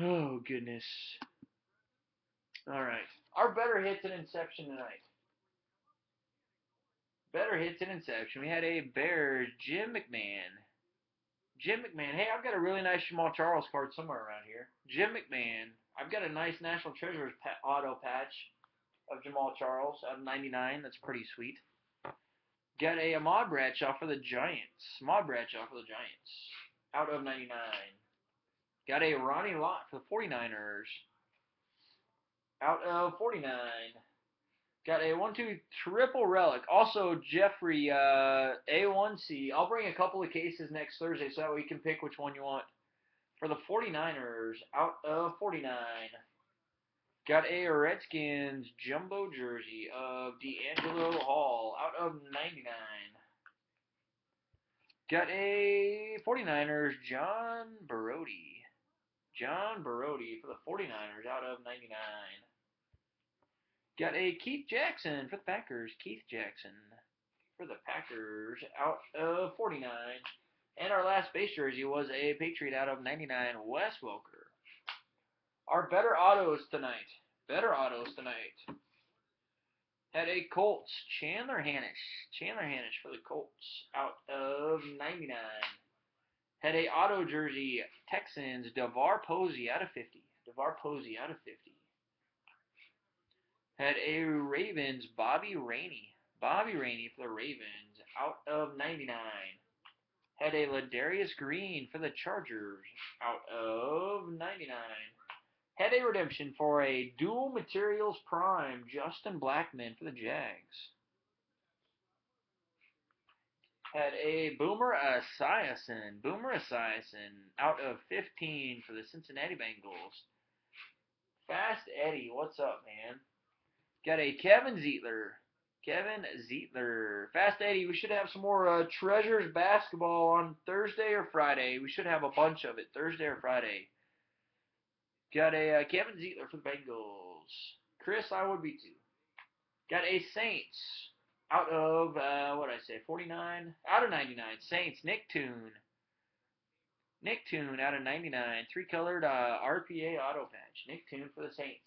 Oh goodness. All right. Our better hits in Inception tonight. Better hits in Inception. We had a Bears, Jim McMahon. Jim McMahon. Hey, I've got a really nice Jamaal Charles card somewhere around here. Jim McMahon. I've got a nice National Treasures auto patch of Jamaal Charles out of 99. That's pretty sweet. Got a Ahmad Bradshaw for the Giants. Ahmad Bradshaw for the Giants out of 99. Got a Ronnie Lott for the 49ers out of 49. Got a 1-2 triple relic. Also, Jeffrey, uh, A1C. I'll bring a couple of cases next Thursday so that way you can pick which one you want. For the 49ers, out of 49. Got a Redskins jumbo jersey of DeAngelo Hall, out of 99. Got a 49ers John Brodie. John Brodie for the 49ers, out of 99. Got a Keith Jackson for the Packers. Keith Jackson for the Packers out of 49. And our last base jersey was a Patriot out of 99, Wes Welker. Our better autos tonight. Better autos tonight. Had a Colts, Chandler Harnish. Chandler Harnish for the Colts out of 99. Had a auto jersey, Texans, DeVier Posey out of 50. DeVier Posey out of 50 had a Ravens Bobby Rainey. Bobby Rainey for the Ravens out of 99. Had a Ladarius Green for the Chargers out of 99. Had a redemption for a Dual Materials Prime Justin Blackmon for the Jags. Had a Boomer Esiason. Boomer Esiason out of 15 for the Cincinnati Bengals. Fast Eddie, what's up, man? Got a Kevin Zeitler. Kevin Zeitler. Fast Eddie, we should have some more uh, Treasures basketball on Thursday or Friday. We should have a bunch of it Thursday or Friday. Got a uh, Kevin Zeitler for the Bengals. Chris, I would be too. Got a Saints out of, uh, what did I say, 49? Out of 99. Saints, Nick Toon. Nick Toon out of 99. Three colored uh, RPA auto patch. Nick Toon for the Saints.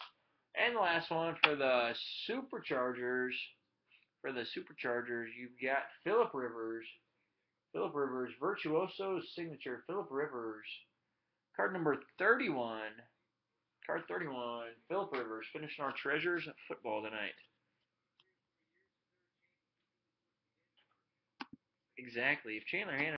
And the last one for the Superchargers. For the Superchargers, you've got Philip Rivers. Philip Rivers, Virtuoso signature. Philip Rivers. Card number 31. Card 31. Philip Rivers finishing our treasures of football tonight. Exactly. If Chandler Hannah